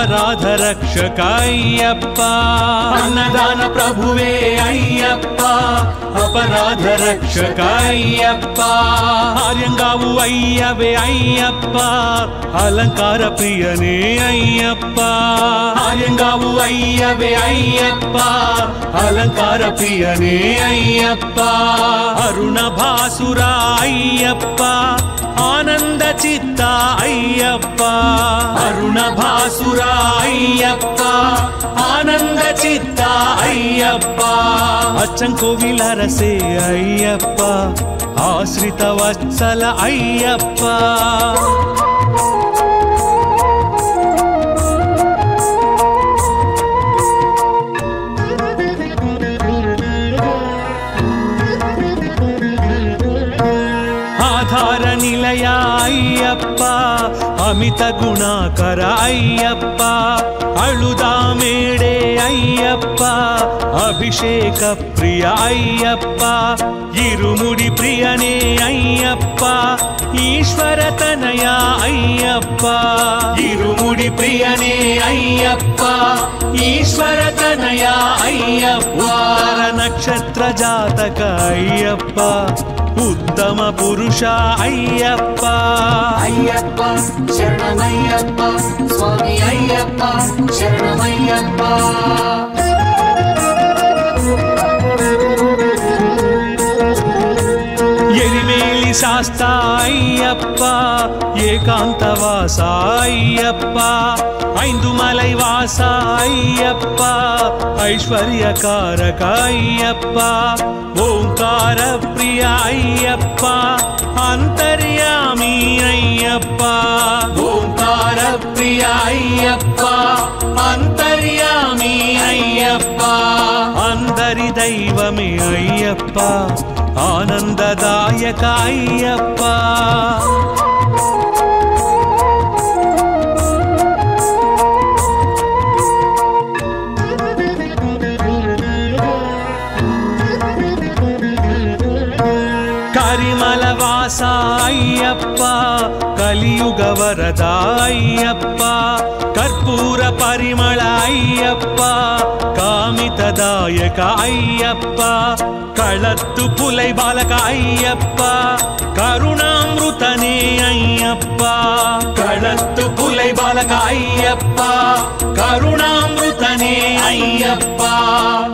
అయ్యప్ప అపరాధ రక్షక అయ్యప్ప అన్నదాన ప్రభువే అయ్యప్ప అపరాధ రక్షక అయ్యప్ప ఆర్యంగావు అయ్యవే అయ్యప్ప అలంకార ప్రియనే అయ్యప్ప ఆర్యంగావు అయ్యవే అయ్యప్ప అలంకార ప్రియనే అయ్యప్ప అరుణ భాసుర అయ్యప్ప ఆనంద చిత్త అయ్యప్ప అరుణ భాసుర అయ్యప్ప ఆనంద చిత్త అయ్యప్ప అచ్చం కోవిలరసే అయ్యప్ప ఆశ్రిత వత్సల అయ్యప్ప. అమిత గుణాకర అయ్యప్ప అಳುదా మేడే అయ్యప్ప అభిషేక ప్రియ అయ్యప్ప ఇరుముడి ప్రియనే అయ్యప్ప ఈశ్వర తనయ అయ్యప్ప ఇరుముడి ప్రియనే అయ్యప్ప ఈశ్వర తనయ అయ్యప్ప నక్షత్ర జాతక అయ్యప్ప. ಉತ್ತಮ ಪುರುಷ ಅಯ್ಯಪ್ಪ ಅಯ್ಯಪ್ಪ ಶರಣಮಯ್ಯಪ್ಪ ಸ್ವಾಮಿ ಅಯ್ಯಪ್ಪ ಶರಣಮಯ್ಯಪ್ಪ சாஸ்தாயப்பா ஏகாந்தவாசாயப்பா ஐந்து மலை வாசாயப்பா ஐஸ்வர்ய காரகாயப்பா ஓங்கார பிரிய ஐயப்பா அந்தர்யாமி ஐயப்பா ஓங்கார பிரிய ஐயப்பா அந்தர்யாமி ஐயப்பா அந்தரி தெய்வமே ஐயப்பா ఆనందదాయక అయ్యప్ప కరిమల వాస అయ్యప్ప కలియుగ వరద అయ్యప్ప కర్పూర పరిమళ అయ్యప్ప காయక ஐயப்பா களத்து புலை பாலக ஐயப்பா கருணாமிருதனே ஐயப்பா. களத்து புலை பாலக ஐயப்பா கருணாமிருதனே ஐயப்பா.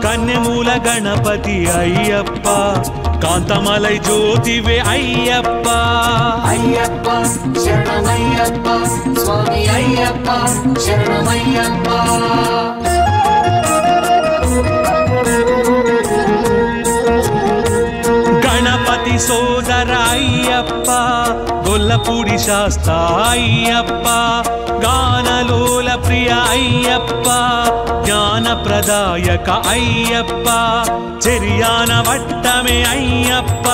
கன்னிமூல கணபதி ஐயப்பா காந்தமலை ஜோதிவே ஐயப்பா. ஐயப்பா சரணம் ஐயப்பா சுவாமி ஐயப்பா சரணம் ஐயப்பா. సోదర అయ్యప్ప గొల్లపూడి శాస్త అయ్యప్ప గానలోల ప్రియ అయ్యప్ప జ్ఞానప్రదాయక అయ్యప్ప చెరియాన వట్టమే అయ్యప్ప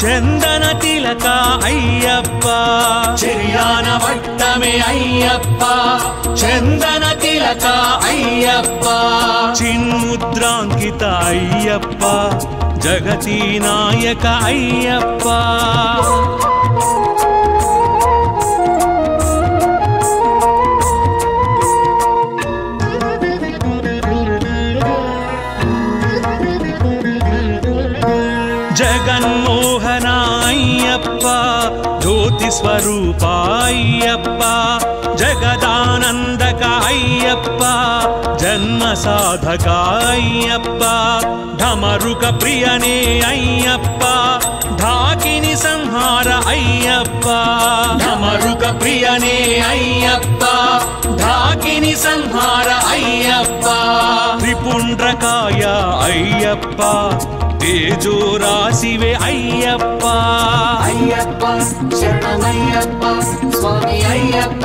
చందన తిలక అయ్యప్ప చెరియాన వట్టమే అయ్యప్ప చందన తిలక అయ్యప్ప చిన్ముద్రాంకిత అయ్యప్ప జగతి నాయక అయ్యప్ప జగన్మోహన అయ్యప్ప జ్యోతి స్వరూప జన్మ సాధక అయ్యప్ప ఢమరుక ప్రియనే అయ్యప్ప ఢాకిని సంహార అయ్యప్ప ఢమరుక ప్రియనే అయ్యప్ప ఢాకిని సంహార అయ్యప్ప త్రిపుండ్రకాయ అయ్యప్ప తేజో రాశివే అయ్యప్ప. అయ్యప్ప శరణమయ్యప్ప స్వామి అయ్యప్ప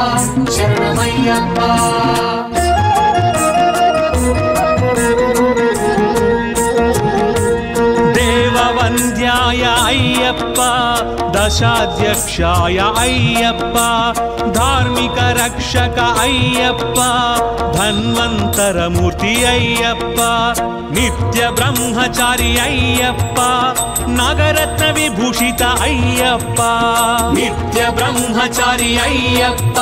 శరణమయ్యప్ప. يا ايبا దశాధ్యక్షాయ అయ్యప్ప ధార్మిక రక్షక అయ్యప్ప ధన్వంతరమూర్తి అయ్యప్ప నిత్య బ్రహ్మచారి అయ్యప్ప నగరత్న విభూషిత అయ్యప్ప నిత్య బ్రహ్మచారి అయ్యప్ప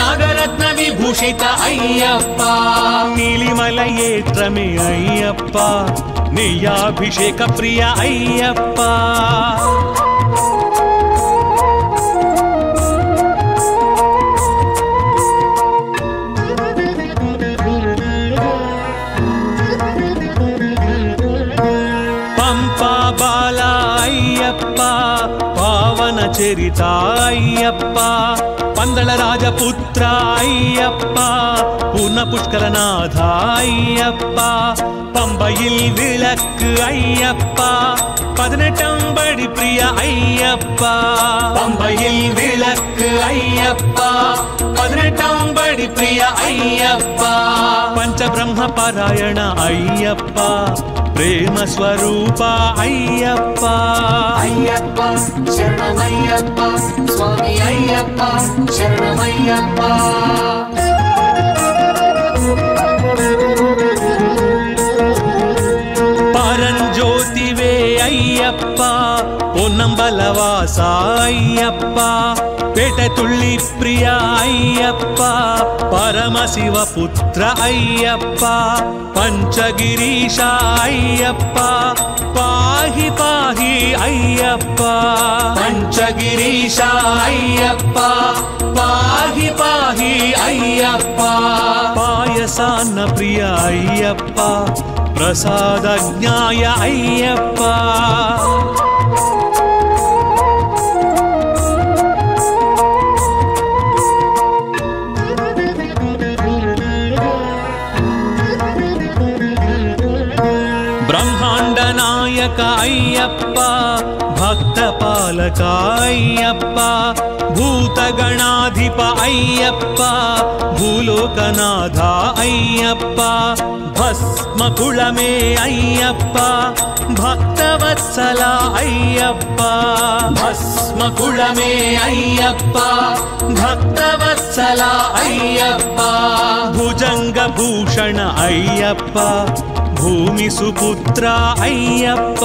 నగరత్న విభూషిత అయ్యప్ప నీలిమల ఏత్రమే అయ్యప్ప నెయ్యాభిషేక ప్రియ అయ్యప్ప. ವೇರಿತಾಯ್ಯಪ್ಪ ಪಂದಳ ರಾಜಪುತ್ರಾಯ್ಯಪ್ಪ ಪೂರ್ಣ புஷ்கரநாதாய்யப்பா பம்பையில் விளக்கு ஐயப்பா. பதினெட்டம்படி பிரிய ஐயப்பா. பம்பையில் விளக்கு ஐயப்பா. பதினெட்டம்படி பிரிய ஐயப்பா. பஞ்சபிரம்ம பாராயண ஐயப்பா. ప్రేమ స్వరూప అయ్యప్ప అయ్యప్ప శరణమయ్యప్ప స్వామి అయ్యప్ప శరణమయ్యప్ప పరంజ్యోతివే అయ్యప్ప நம்பலவாசா ஐயப்பா. पेट तुल्ली प्रिया अय्यप्पा परमशिव पुत्र अय्यप्पा पञ्चगिरीशा अय्यप्पा पाहि पाहि अय्यप्पा पञ्चगिरीशा अय्यप्पा पाहि पाहि अय्यप्पा पायसान्न प्रिय अय्यप्पा పాలక అయ్యప్ప భూతగణాధిప అయ్యప్ప భూలోకనాథ అయ్యప్ప భస్మకుళమే అయ్యప్ప భక్తవత్సల అయ్యప్ప భస్మకుళమే అయ్యప్ప భక్తవత్సల అయ్యప్ప భుజంగ భూషణ అయ్యప్ప భూమి సుపుత్ర అయ్యప్ప.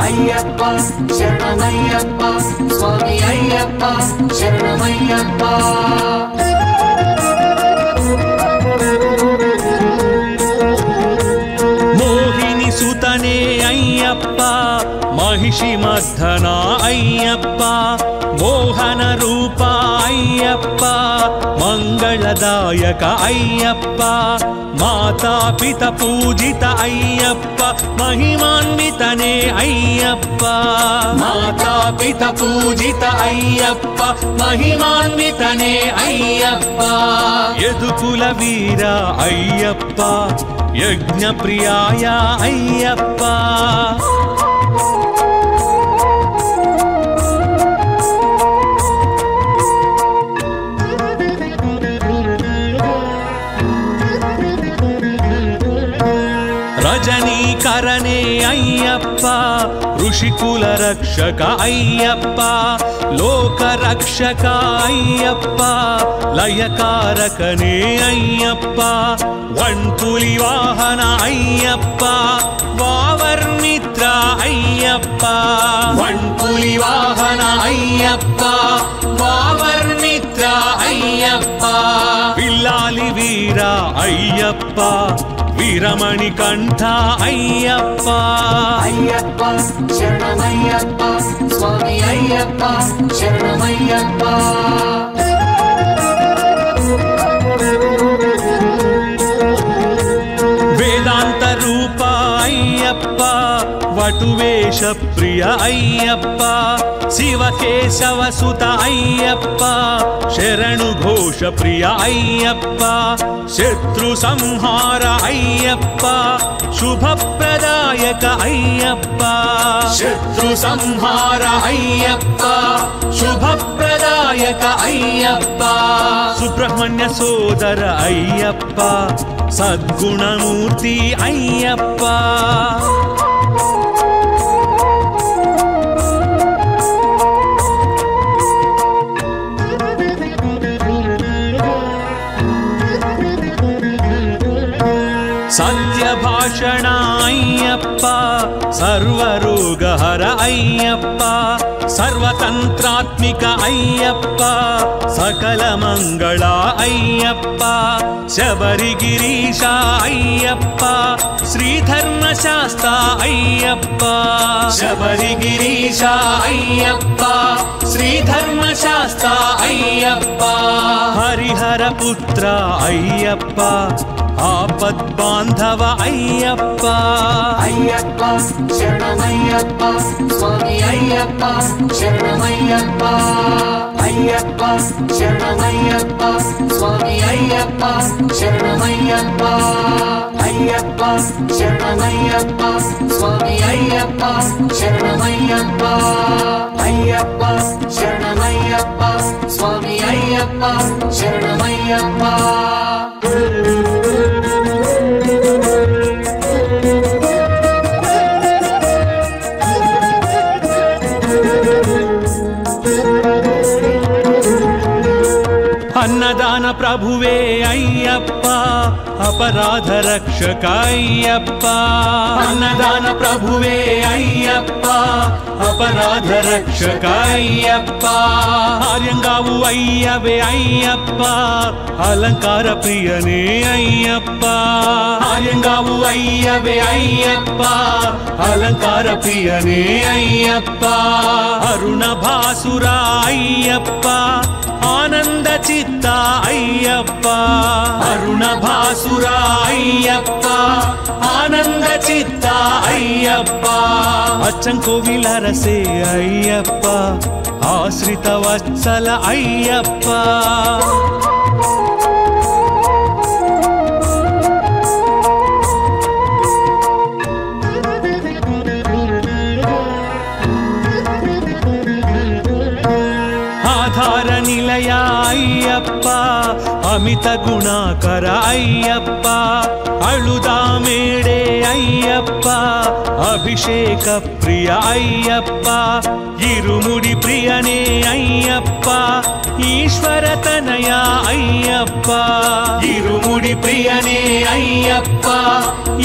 అయ్యప్ప శరణమయ్యప్ప స్వామి అయ్యప్ప శరణమయ్యప్ప. మోహిని సుతనే అయ్యప్ప మహిషి మర్ధన అయ్యప్ప మోహన రూప అయ్యప్ప మంగళదాయక అయ్యప్ప మాతా పిత పూజిత అయ్యప్ప మహిమాన్వితనే అయ్యప్ప. మాతా పిత పూజిత అయ్యప్ప మహిమాన్వితనే అయ్యప్ప. యదుకుల వీర అయ్యప్ప యజ్ఞ ప్రియాయ అయ్యప్ప. అయ్యప్ప ఋషికుల రక్షక అయ్యప్ప లోక రక్షక అయ్యప్ప లయకారకనే అయ్యప్ప వణ్పులి వాహన అయ్యప్ప వావర్మిత్ర అయ్యప్ప. వణ్పులి వాహన అయ్యప్ప వావర్మిత్ర అయ్యప్ప. పిల్లాలి వీర అయ్యప్ప. వీరమణి కంఠ అయ్యప్ప. అయ్యప్ప శరణమయ్యప్ప స్వామి అయ్యప్ప శరణమయ్యప్ప. వటువేష ప్రియ అయ్యప్ప శివకేశవ సుత అయ్యప్ప శరణు ఘోష ప్రియ అయ్యప్ప శత్రు సంహార అయ్యప్ప శుభప్రదాయక అయ్యప్ప శత్రు సంహార అయ్యప్ప శుభప్రదాయక అయ్యప్ప సుబ్రహ్మణ్య సోదర అయ్యప్ప సద్గుణమూర్తి అయ్యప్ప సర్వరోగహర అయ్యప్ప సర్వతంత్రాత్మిక అయ్యప్ప సకల మంగళ అయ్యప్ప శబరిగిరీశ అయ్యప్ప శ్రీధర్మశాస్త్ర అయ్యప్ప శబరిగిరీశ అయ్యప్ప శ్రీధర్మశాస్త్ర అయ్యప్ప హరిహర పుత్ర అయ్యప్ప ఆపద్బాంధవ అయ్యప్ప అయ్యప్ప శరణమయ్యప్ప స్వామి అయ్యప్ప శరణమయ్యప్ప అయ్యప్ప శరణమయ్యప్ప స్వామి అయ్యప్ప శరణమయ్యప్ప అయ్యప్ప శరణమయ్యప్ప స్వామి అయ్యప్ప శరణమయ్యప్ప అయ్యప్ప శరణమయ్యప్ప స్వామి అయ్యప్ప శరణమయ్యప్ప ప్రభువే అయ్యప్ప అపరాధ రక్షక అయ్యప్ప అన్నదాన ప్రభువే అయ్యప్ప అపరాధ రక్షక అయ్యప్ప ఆర్యంగావు అయ్యవే అయ్యప్ప అలంకార ప్రియనే అయ్యప్ప ఆర్యంగావు అయ్యవే అయ్యప్ప అలంకార ప్రియనే అయ్యప్ప అరుణ భాసుర అయ్యప్ప ఆనంద చిత్త అయ్యప్ప. అరుణ భాసుర అయ్యప్ప. ఆనంద చిత్త అయ్యప్ప. అచ్చం కోవిలరసే అయ్యప్ప. ఆశ్రిత వత్సల అయ్యప్ప. అమిత గుణాకర అయ్యప్ప అಳುదా మేడే అయ్యప్ప అభిషేక ప్రియ అయ్యప్ప ఇరుముడి ప్రియనే అయ్యప్ప ఈశ్వర తనయ అయ్యప్ప. ఇరుముడి ప్రియనే అయ్యప్ప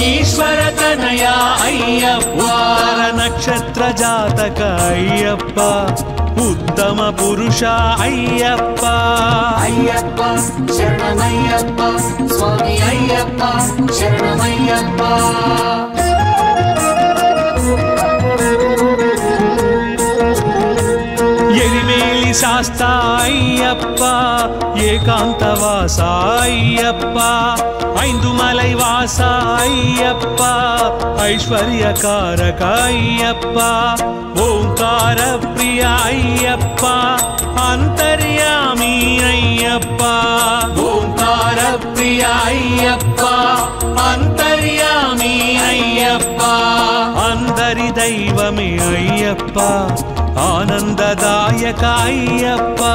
ఈశ్వర తనయ అయ్యప్ప. నక్షత్ర జాతక అయ్యప్ప. ఉత్తమ పురుష అయ్యప్ప. అయ్యప్ప శరణమయ్యప్ప స్వామి అయ్యప్ప శరణమయ్యప్ప. ఎరిమేలి శాస్త అయ్యప్ప ఏకాంతవాస అయ్యప్ప. ఐందుమలై వాస అయ్యప్ప ఐశ్వర్యకారక అయ్యప్ప. ஓங்கார பிரியா ஐயப்பா அந்தர்யாமி ஐயப்பா ஓங்கார பிரியா ஐயப்பா அந்தர்யாமி ஐயப்பா அந்தரி தெய்வமே ஐயப்பா ஆனந்ததாயக ஐயப்பா.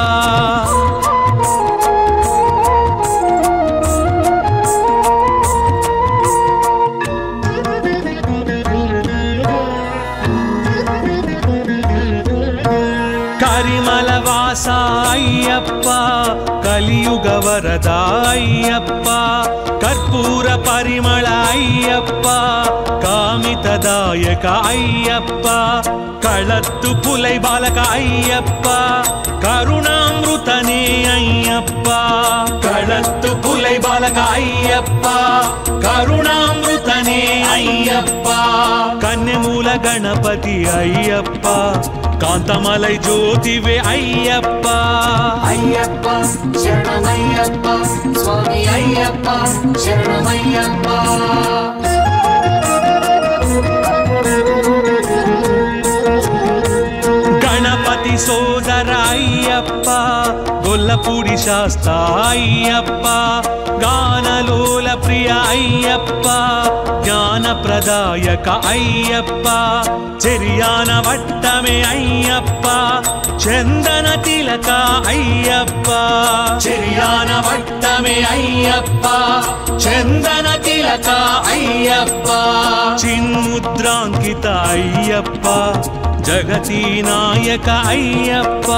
ஐயப்பா கற்பூர பரிமள ஐயப்பா காமிததாயக ஐயப்பா களத்து புலை பாலக ஐயப்பா கருணாமிருதனே ஐயப்பா. களத்து புலை பாலக ஐயப்பா கருணாமிருதனே ஐயப்பா. கன்னிமூல கணபதி ஐயப்பா కాంతమలై జ్యోతివే అయ్యప్ప. అయ్యప్ప శరణమయ్యప్ప స్వామి అయ్యప్ప శరణమయ్యప్ప. గణపతి సోదర అయ్యప్ప. గొల్లపూడి శాస్త అయ్యప్ప గానలోల ప్రియ అయ్యప్ప జ్ఞానప్రదాయక అయ్యప్ప చెరియాన వట్టమే అయ్యప్ప చందన తిలక అయ్యప్ప చెరియాన వట్టమే అయ్యప్ప చందన తిలక అయ్యప్ప. చిన్ముద్రాంకిత అయ్యప్ప. జగతీ నాయక అయ్యప్ప.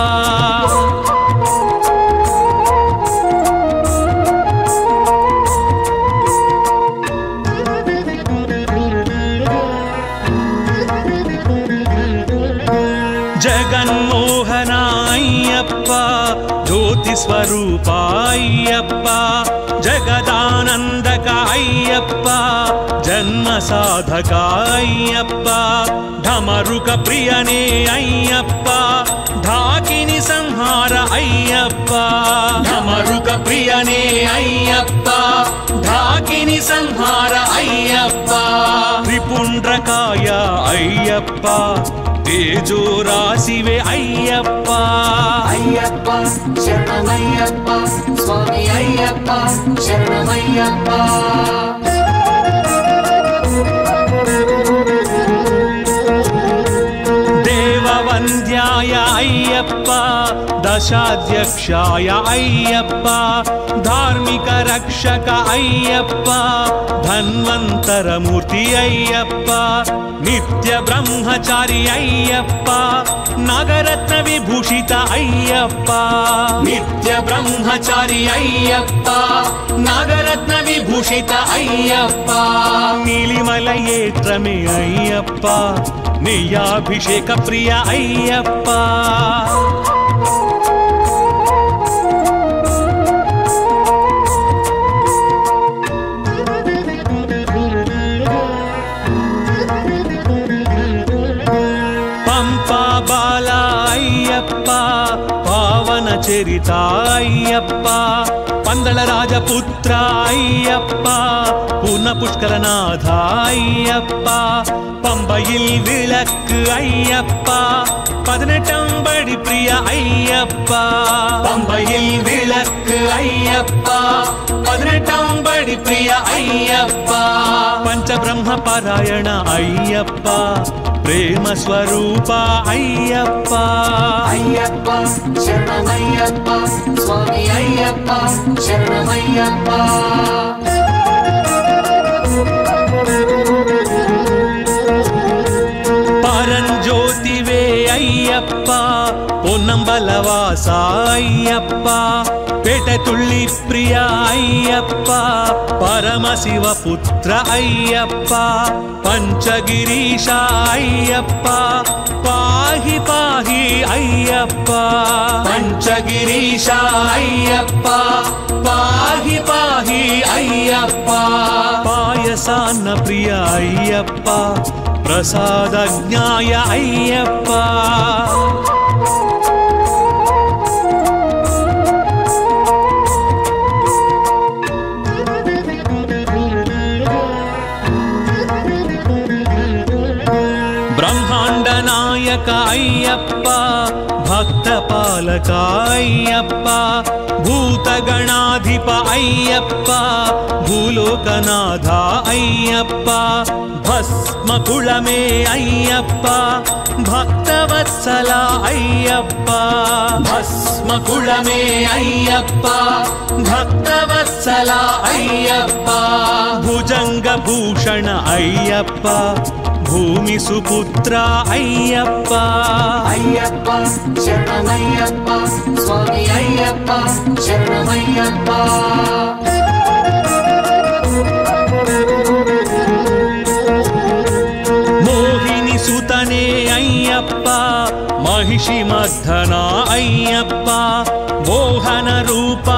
స్వరూప అయ్యప్ప జగదానందక అయ్యప్ప జన్మ సాధక అయ్యప్ప ఢమరుక ప్రియనే అయ్యప్ప ఢాకిని సంహార అయ్యప్ప ఢమరుక ప్రియనే అయ్యప్ప ఢాకిని సంహార అయ్యప్ప త్రిపుండ్రకాయ అయ్యప్ప తేజో రాశివే అయ్యప్ప. అయ్యప్ప శరణమయ్యప్ప స్వామి అయ్యప్ప శరణమయ్యప్ప. దశాధ్యక్షాయ అయ్యప్ప ధార్మిక రక్షక అయ్యప్ప ధన్వంతరమూర్తి అయ్యప్ప నిత్య బ్రహ్మచారి అయ్యప్ప నగరత్న విభూషిత అయ్యప్ప నిత్య బ్రహ్మచారి అయ్యప్ప నగరత్న విభూషిత అయ్యప్ప నీలిమల ఏత్రమే అయ్యప్ప నియాభిషేక ప్రియ అయ్యప్ప. పావన చరిత అయ్యప్ప పందల రాజపుత్ర అయ్యప్ప పూర్ణ పుష్కరనాథ అయ్యప్ప பம்பையில் விளக்கு ஐயப்பா பதினெட்டாம் படி பிரிய ஐயப்பா பம்பையில் விளக்கு ஐயப்பா பதினெட்டாம் படி பிரிய ஐயப்பா பஞ்சபிரம்ம பாராயண ஐயப்பா ప్రేమ స్వరూప అయ్యప్ప అయ్యప్ప శరణమయ్యప్ప స్వామి అయ్యప్ప శరణమయ్యప్ప పరంజ్యోతివే అయ్యప్ప పొన్నంబలవాస అయ్యప్ప పెటతుళ్ళి ప్రియ అయ్యప్ప పరమశివ పుత్ర అయ్యప్ప పంచగిరీశ అయ్యప్ప పాహి పాహి అయ్యప్ప పంచగిరీశ అయ్యప్ప పాహి పాహి అయ్యప్ప పాయసాన్న ప్రియ అయ్యప్ప ప్రసాద జ్ఞాయ అయ్యప్ప. पालका अय्यप्प भूतगणाधिप अय्यप्प, भूलोकनाथ अय्यप्प, भस्मकुलमे अय्यप्प, भक्तवत्सल अय्यप्प, भस्मकुलमे अय्यप्प, भक्तवत्सल अय्यप्प, भुजङ्गभूषण अय्यप्प భూమి సుపుత్ర అయ్యప్ప. అయ్యప్ప శరణమయ్యప్ప స్వామి అయ్యప్ప శరణమయ్యప్ప. మోహిని సుతనే అయ్యప్ప మహిషి మర్ధన అయ్యప్ప మోహన రూప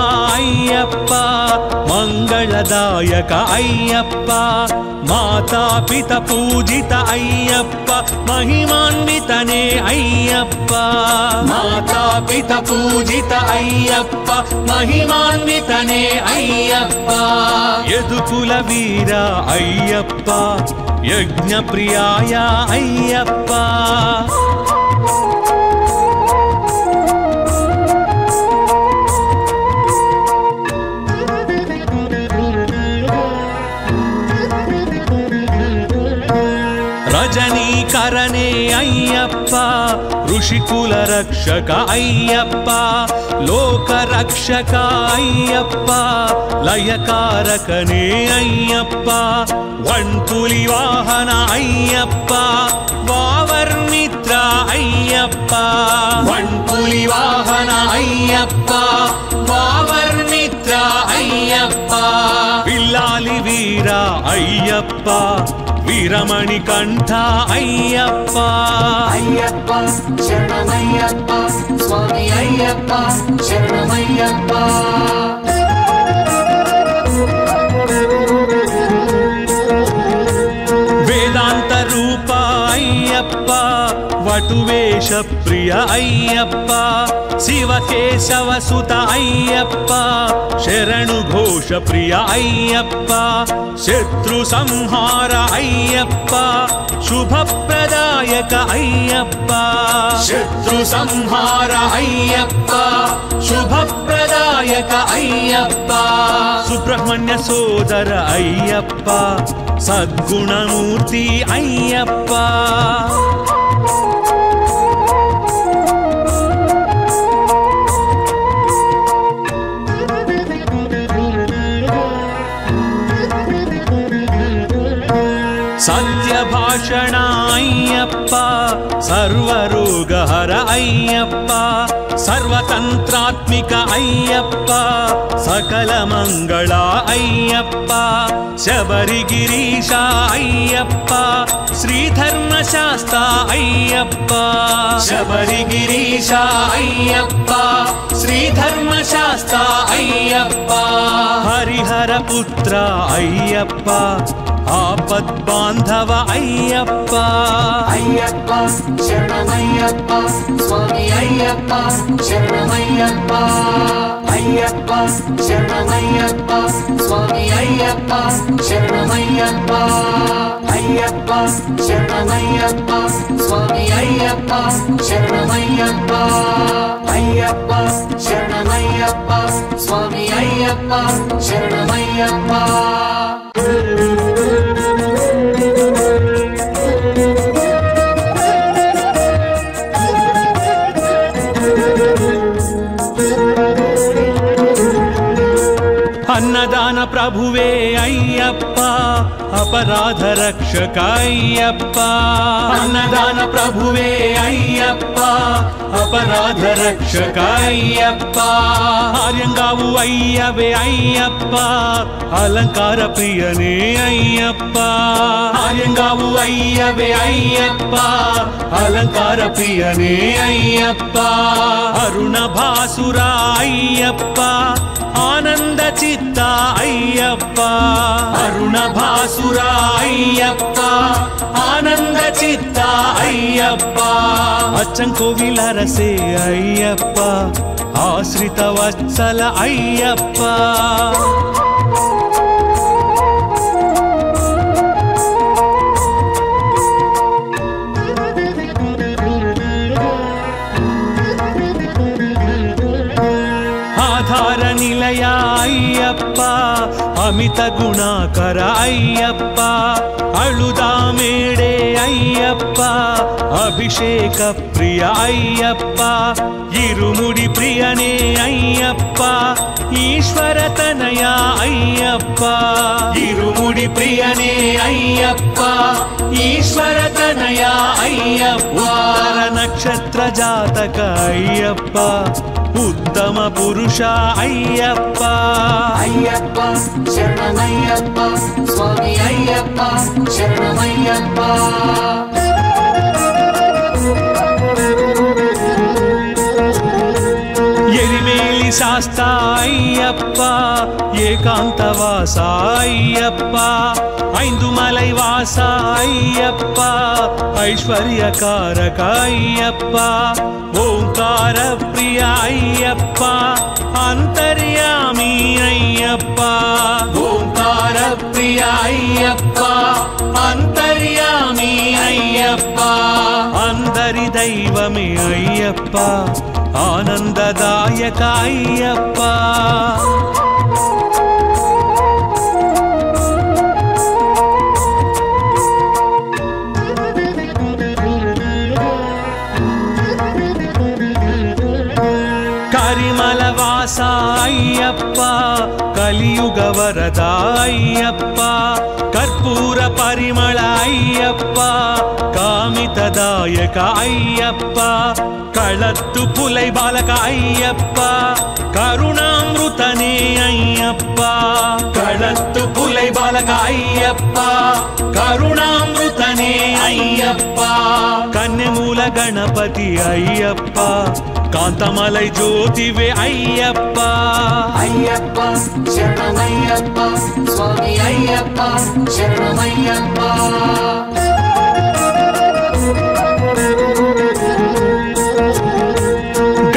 अय्यप्प मङ्गलदायक अय्यप्प मातापित पूजित अय्यप्प महिमान्वितने अय्यप्प मातापित पूजित अय्यप्प महिमान्वितने वीर यदुकुलवीर अय्यप्प यज्ञप्रियाय अय्यप्प ఋషికుల రక్షక అయ్యప్ప లోక రక్షక అయ్యప్ప లయకారకనే అయ్యప్ప వణ్పులి వాహన అయ్యప్ప వావర్మిత్ర అయ్యప్ప. వణ్పులి వాహన అయ్యప్ప వావర్మిత్ర అయ్యప్ప. పిల్లాలి వీర అయ్యప్ప వీరమణి కంఠ అయ్యప్ప. అయ్యప్ప శరణమయ్యప్ప స్వామి అయ్యప్ప శరణమయ్యప్ప. वेषप्रिय अय्यप्प शत्रु संहार शरणुघोषप्रिय शुभ प्रदायक अय्यप्प शत्रु संहार शत्रुसंहार शुभ प्रदायक अय्यप्प, सुब्रह्मण्य सोदर अय्यप्प, सद्गुणमूर्ति अय्यप्प। ಭೂಷಣಾಯ್ಯಪ್ಪ ಸರ್ವರೋಗಹರ ಅಯ್ಯಪ್ಪ ಸರ್ವತಂತ್ರಾತ್ಮಿಕ ಅಯ್ಯಪ್ಪ ಸಕಲ ಮಂಗಳ ಅಯ್ಯಪ್ಪ ಶಬರಿಗಿರೀಶ ಅಯ್ಯಪ್ಪ శ్రీధర్మశాస్త అయ్యప్ప. శబరిగిరీశ అయ్యప్ప. శ్రీధర్మశాస్త అయ్యప్ప. హరిహర పుత్ర అయ్యప్ప. ఆపద్బాంధవ అయ్యప్ప. అయ్యప్ప శరణమయ్యప్ప స్వామి అయ్యప్ప శరణమయ్యప్ప. అయ్యప్ప శరణమయ్యప్ప స్వామి అయ్యప్ప శరణమయ్యప్ప. ஐயப்பா சரணமையப்பா சுவாமி ஐயப்பா சரணமையப்பா ஐயப்பா சரணமையப்பா சுவாமி ஐயப்பா சரணமையப்பா అపరాధ రక్షక అయ్యప్ప అన్నదాన ప్రభువే అయ్యప్ప ಅಪರಾಧ ರಕ್ಷಕ ಅಯ್ಯಪ್ಪ ಆರ್ಯಂಗಾವು ಅಯ್ಯವೇ ಅಯ್ಯಪ್ಪ ಅಲಂಕಾರ ಪ್ರಿಯನೇ ಅಯ್ಯಪ್ಪ ಆರ್ಯಂಗಾವು ಅಯ್ಯವೇ ಅಯ್ಯಪ್ಪ ಅಲಂಕಾರ ಪ್ರಿಯನೇ ಅಯ್ಯಪ್ಪ ಅರುಣ ಭಾಸುರ ಅಯ್ಯಪ್ಪ ಆನಂದ ಚಿತ್ತ ಅಯ್ಯಪ್ಪ ಅರುಣ ಭಾಸುರ ಅಯ್ಯಪ್ಪ ಆನಂದ ಚಿತ್ತ ಅಯ್ಯಪ್ಪ ಅಚ್ಚಂಕೋವಿಲ್ కోవిలరసే అయ్యప్ప ఆశ్రిత వత్సల అయ్యప్ప. ఆధార నిలయ అయ్యప్ప అమిత గుణాకర అయ్యప్ప అళుదా అయ్యప్ప అభిషేక ప్రియ అయ్యప్ప ఇరుముడి ప్రియనే అయ్యప్ప ఈశ్వర తనయ అయ్యప్ప. ఇరుముడి ప్రియనే అయ్యప్ప ఈశ్వర తనయ అయ్యప్ప. నక్షత్ర జాతక అయ్యప్ప. ఉత్తమ పురుష అయ్యప్ప. అయ్యప్ప శరణమయ్యప్ప స్వామి అయ్యప్ప శరణమయ్యప్ప. சாஸ்தாயப்பா ஏகாந்தவாசாயப்பா ஐந்து மலை வாசாயப்பா ஐஸ்வர்யகாரகாயப்பா ஓங்கார பிரியாயப்பா அந்தர்யாமி ஐயப்பா ஓங்கார பிரியாயப்பா அந்தர்யாமி ஐயப்பா அந்தரி தெய்வமே ஐயப்பா. అయ్యప్ప అంతర్యామి అయ్యప్ప అందరి దైవమే అయ్యప్ప ఆనందదాయక అయ్యప్ప కరిమల వాస అయ్యప్ప కలియుగ వరద అయ్యప్ప பரிமள ஐயப்பா காமிததாயக ஐயப்பா களத்து புலை பாலக ஐயப்பா கருணாமிருதனே ஐயப்பா. களத்து புலை பாலக ஐயப்பா கருணாமிருதனே ஐயப்பா. கன்னிமூல கணபதி ஐயப்பா. కాంతమలై జ్యోతివే అయ్యప్ప. అయ్యప్ప శరణమయ్యప్ప స్వామి అయ్యప్ప శరణమయ్యప్ప.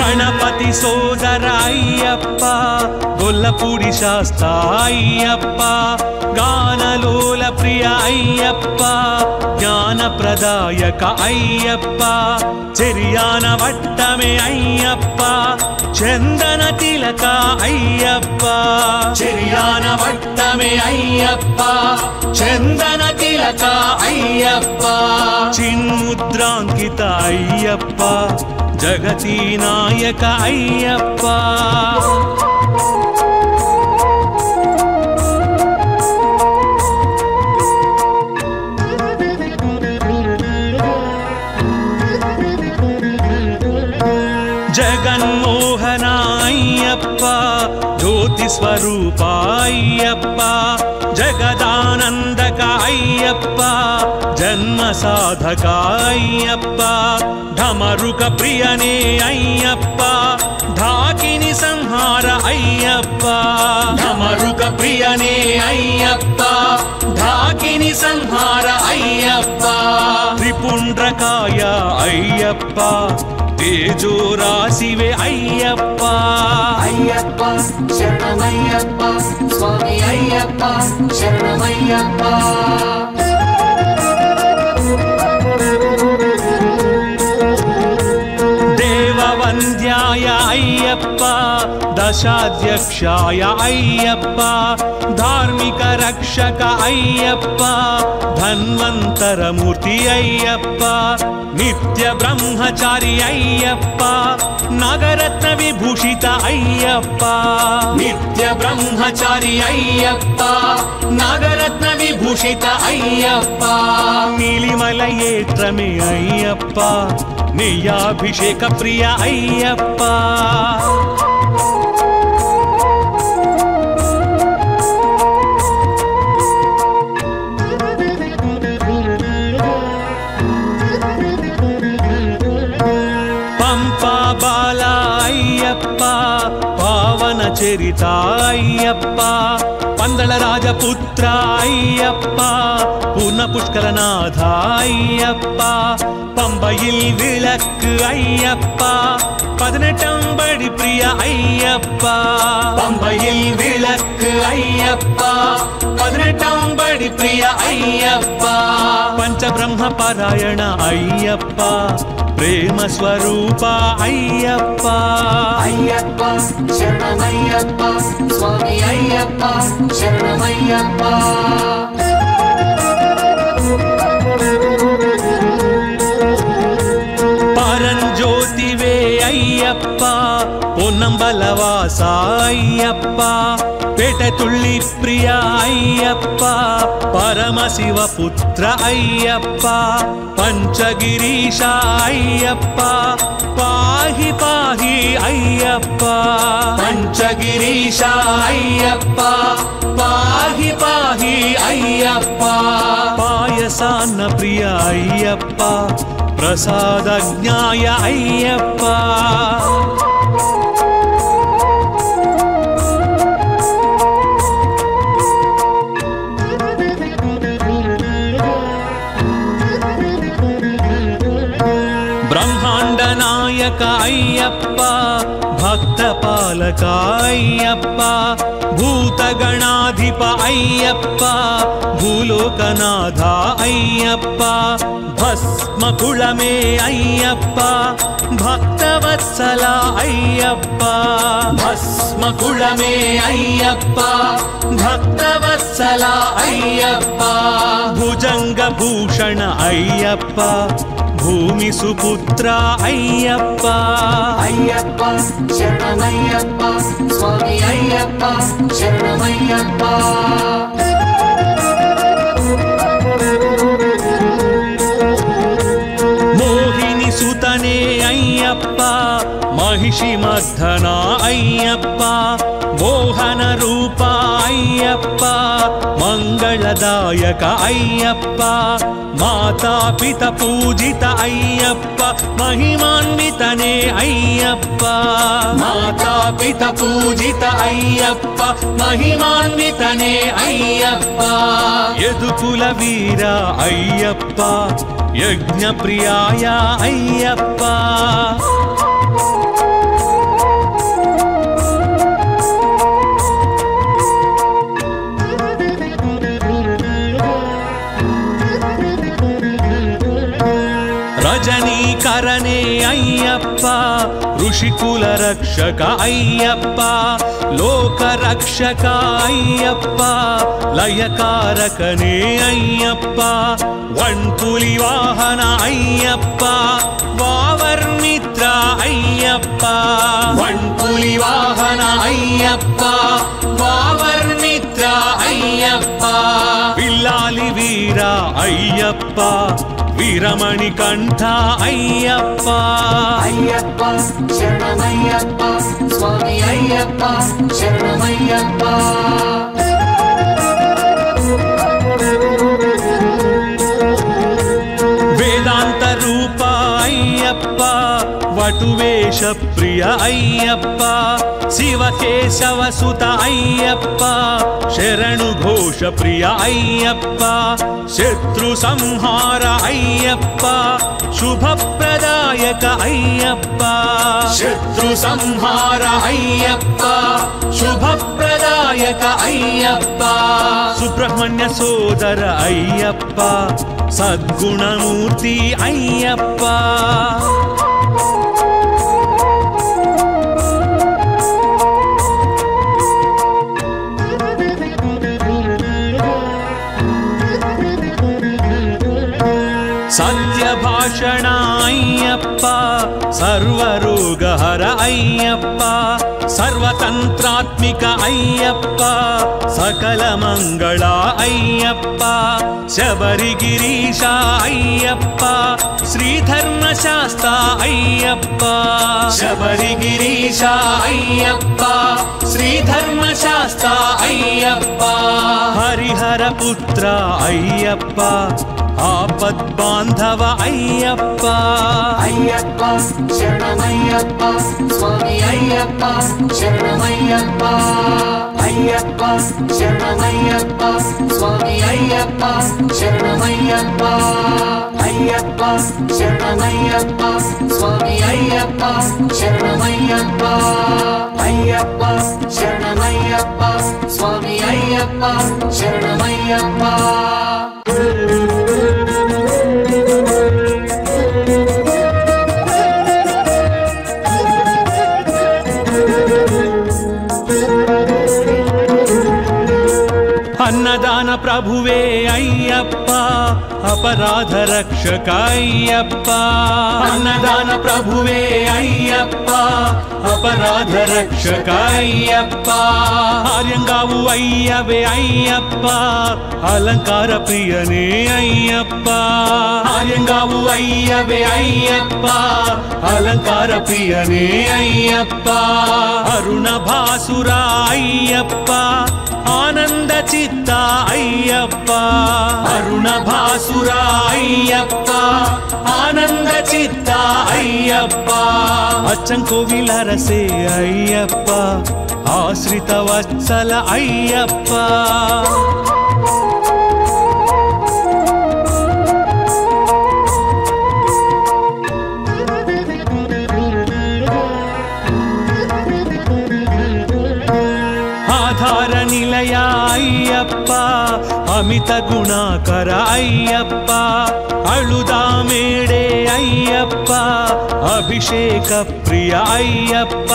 గణపతి సోదర అయ్యప్ప గొల్లపూడి శాస్త అయ్యప్ప గానలోల ప్రియ అయ్యప్ప జ్ఞానప్రదాయక అయ్యప్ప చెరియాన వట్టమే అయ్యప్ప చందన తిలక అయ్యప్ప. చెరియాన వట్టమే అయ్యప్ప చందన తిలక అయ్యప్ప. చిన్ముద్రాంకిత అయ్యప్ప జగతీ నాయక అయ్యప్ప. స్వరూప అయ్యప్ప జగదానందక అయ్యప్ప జన్మ సాధక అయ్యప్ప ఢమరుక ప్రియనే అయ్యప్ప ధాకిని సంహార అయ్యప్ప ఢమరుక ప్రియనే అయ్యప్ప ధాకిని సంహార అయ్యప్ప త్రిపుండ్రకాయ అయ్యప్ప తేజో రాశివే అయ్యప్ప అయ్యప్ప శరణమయ్యప్ప స్వామి అయ్యప్ప శరణమయ్యప్ప దేవవంద్యాయ అయ్యప్ప దశాధ్యక్షాయ అయ్యప్ప ధార్మిక రక్షక అయ్యప్ప ధన్వంతరమూర్తి అయ్యప్ప నిత్య బ్రహ్మచారి అయ్యప్ప నగరత్న విభూషిత అయ్యప్ప. నిత్య బ్రహ్మచారి అయ్యప్ప నగరత్న విభూషిత అయ్యప్ప. నీలిమల ఏత్రమే అయ్యప్ప నెయ్యాభిషేక ప్రియ అయ్యప్ప. ಕಾವೇರಿ ತಾಯಪ್ಪ ಪಂದಳ ರಾಜಪುತ್ರ ಅಯ್ಯಪ್ಪ ಪೂರ್ಣ ಪುಷ್ಕರನಾಥ ஐயப்பா. பம்பையில் விளக்கு ஐயப்பா. பதினெட்டம்படி பிரிய ஐயப்பா. பம்பையில் விளக்கு ஐயப்பா. பதினெட்டம்படி பிரிய ஐயப்பா. பஞ்சபிரம்ம பாராயண ஐயப்பா. ప్రేమ స్వరూప అయ్యప్ప అయ్యప్ప శరణమయ్యప్ప స్వామి అయ్యప్ప శరణమయ్యప్ప పరంజ్యోతివే అయ్యప్ప పొన్నంబలవాస అయ్యప్ప పేట తుళ్ళి ప్రియ అయ్యప్ప పరమశివ పుత్ర అయ్యప్ప పంచగిరీశ అయ్యప్ప పాహి పాహి అయ్యప్ప పంచగిరీశ అయ్యప్ప పాహి పాహి అయ్యప్ప పాయసాన్న ప్రియ అయ్యప్ప ప్రసాదజ్ఞాయ అయ్యప్ప అయ్యప్ప భక్త పాలక అయ్యప్ప భూతగణాధిప అయ్యప్ప భూలోకనాథ అయ్యప్ప భస్మకుళమే అయ్యప్ప భక్తవత్సల అయ్యప్ప భస్మకుళమే అయ్యప్ప భక్తవత్సల అయ్యప్ప భుజంగ భూషణ అయ్యప్ప భూమి సుపుత్ర అయ్యప్ప అయ్యప్ప శరణమయ్యప్ప స్వామి అయ్యప్ప శరణమయ్యప్ప మోహిని సుతనే అయ్యప్ప మహిషి మర్ధన అయ్యప్ప మోహన రూప అయ్యప్ప మంగ మంగళదాయక అయ్యప్ప మాతాపిత పూజిత అయ్యప్ప మహిమాన్వితనే అయ్యప్ప. మాతాపిత పూజిత అయ్యప్ప మహిమాన్వితనే అయ్యప్ప. యదుకుల వీర అయ్యప్ప యజ్ఞ ప్రియాయ అయ్యప్ప. అయ్యప్ప ఋషికుల రక్షక అయ్యప్ప లోక రక్షక అయ్యప్ప లయకారకనే అయ్యప్ప వణ్పులి వాహన అయ్యప్ప వావర్మిత్ర అయ్యప్ప. వణ్పులి వాహన అయ్యప్ప వావర్మిత్ర అయ్యప్ప. విల్లాలి వీర అయ్యప్ప వీరమణి కంఠ అయ్యప్ప. అయ్యప్ప శరణమయ్యప్ప స్వామి అయ్యప్ప శరణమయ్యప్ప. వేదాంత రూప అయ్యప్ప వటువేష ప్రియ అయ్యప్ప శివకేశవ సుత అయ్యప్ప శరణు ఘోష ప్రియ అయ్యప్ప. अय्यप्पा शत्रुसंहार अय्यप्पा शुभप्रदायक अय्यप्पा शत्रुसंहार अय्यप्पा शुभप्रदायक अय्य सुब्रह्मण्य सोदर अय्यप्पा सद्गुणमूर्ति अय्यप्पा అయ్యప్ప సర్వరోగహర అయ్యప్ప సర్వతంత్రాత్మిక అయ్యప్ప సకల మంగళ అయ్యప్ప శబరిగిరీశ అయ్యప్ప శ్రీధర్మశాస్త అయ్యప్ప శబరిగిరీశ అయ్యప్ప శ్రీధర్మశాస్త అయ్యప్ప హరిహర పుత్ర అయ్యప్ప ఆపద్బాంధవ అయ్యప్ప అయ్యప్ప శరణమయ్యప్ప స్వామి అయ్యప్ప శరణమయ్యప్ప అయ్యప్ప శరణమయ్యప్ప స్వామి అయ్యప్ప శరణమయ్యప్ప అయ్యప్ప శరణమయ్యప్ప స్వామి అయ్యప్ప శరణమయ్యప్ప అయ్యప్ప శరణమయ్యప్ప స్వామి అయ్యప్ప శరణమయ్యప్ప ప్రభువే అయ్యప్ప అపరాధ రక్షక అయ్యప్ప అన్నదాన ప్రభువే అయ్యప్ప అపరాధ రక్షక అయ్యప్ప ఆర్యంగావు అయ్యవే అయ్యప్ప అలంకార ప్రియనే అయ్యప్ప ఆర్యంగావు అయ్యవే అయ్యప్ప అలంకార ప్రియనే అయ్యప్ప అరుణ భాసుర అయ్యప్ప ఆనంద చిత్త అయ్యప్ప. అరుణ భాసుర అయ్యప్ప. ఆనంద చిత్త అయ్యప్ప. అచ్చం కోవిలరసే అయ్యప్ప. ఆశ్రిత వత్సల అయ్యప్ప. ಅಮಿತ ಗುಣಾಕರ ಅಯ್ಯಪ್ಪ, ಅಳುದ ಮೇಡೆ ಅಯ್ಯಪ್ಪ, ಅಭಿಷೇಕ ಪ್ರಿಯ ಅಯ್ಯಪ್ಪ,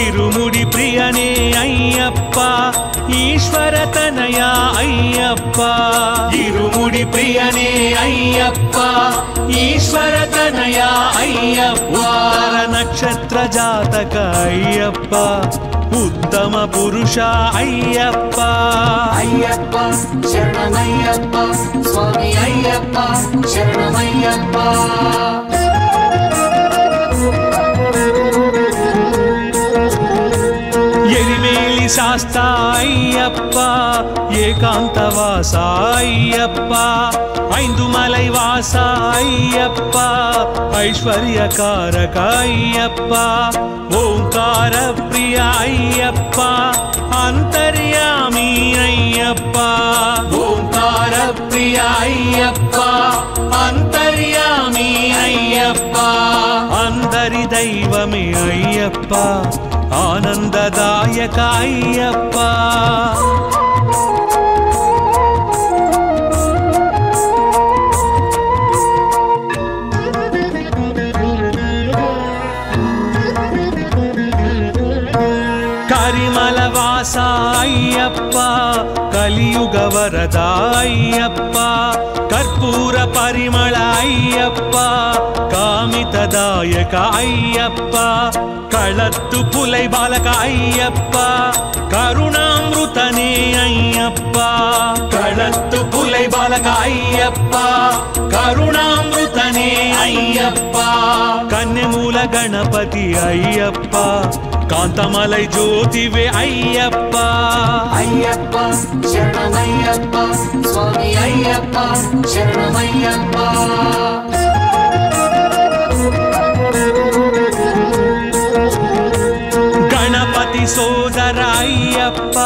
ಇರುಮುಡಿ ಪ್ರಿಯನೇ ಅಯ್ಯಪ್ಪ, ಈಶ್ವರ ತನಯ ಅಯ್ಯಪ್ಪ. ఇరుముడి ప్రియనే అయ్యప్ప ఈశ్వర తనయ అయ్యప్ప ఉత్తర నక్షత్ర జాతక అయ్యప్ప ఉత్తమ పురుష అయ్యప్ప. అయ్యప్ప శరణమయ్యప్ప స్వామి అయ్యప్ప శరణమయ్యప్ప. சாஸ்தாயப்பா ஏகாந்தவாசாயப்பா ஐந்து மலை வாசாயப்பா ஐஸ்வர்யகாரகாயப்பா ஓங்கார பிரியா ஐயப்பா அந்தர்யாமி ஐயப்பா ஓங்கார பிரியா ஐயப்பா அந்தர்யாமி ஐயப்பா அந்தரி தெய்வமே ஐயப்பா ஆனந்ததாயக ஐயப்பா கரிமலவாசா ஐயப்பா கலியுக வரதா ஐயப்பா கற்பூர பரிமள ஐயப்பா காமிததாயக ஐயப்பா. களத்து புலை பாலக ஐயப்பா கருணாமிருதனே ஐயப்பா. களத்து புலை பாலக ஐயப்பா கருணாமிருதனே ஐயப்பா. கன்னிமூல கணபதி ஐயப்பா காந்தமலை ஜோதிவே ஐயப்பா. ஐயப்பா சரணம் ஐயப்பா சுவாமி ஐயப்பா சரணம் ஐயப்பா. సోదరాయ్యప్ప